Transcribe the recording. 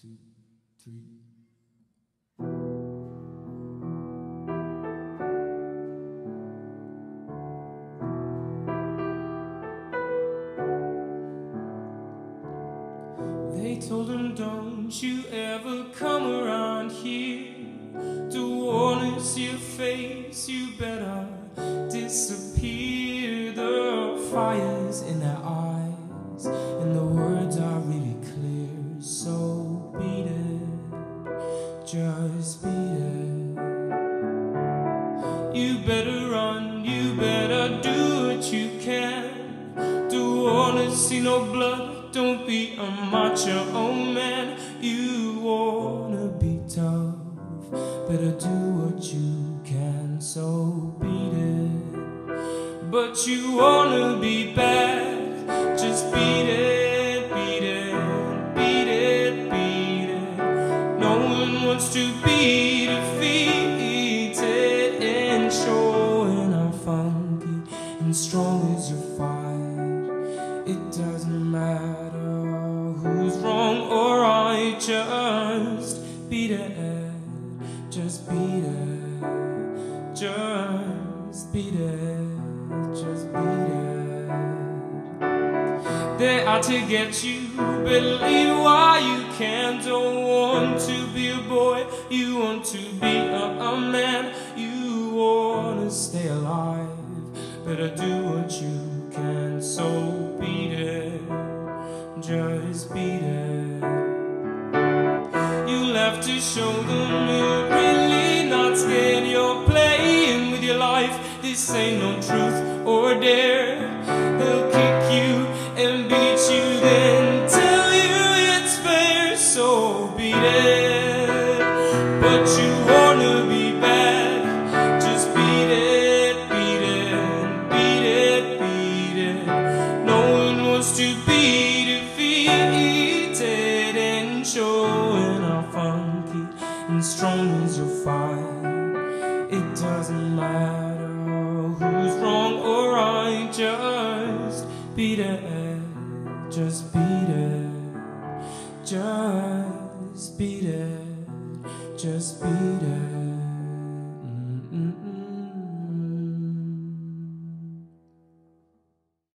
two, three. They told him, Don't you ever come around here. Don't wanna see your face, you better disappear. The fire's in their eyes, just beat it. You better run, you better do what you can. Don't wanna see no blood, don't be a macho old man. You wanna be tough, better do what you can. So beat it. But you wanna be bad, just beat it, to be defeated and showing how funky and strong as your fight. It doesn't matter who's wrong or right, just beat it, just beat it, just beat it, just beat it. They're out to get you, believe why you can't. Don't want to be a boy, you want to be a, a man. You wanna stay alive, better do what you can. So beat it, just beat it. You'll have to show them you're really not scared. You're playing with your life. This ain't no truth or dare. So beat it. But you wanna be bad. Just beat it, beat it, beat it, beat it. No one wants to be defeated and showing how funky and strong as you fight. It doesn't matter who's wrong or right, just beat it, just beat it, just beat it, just beat it.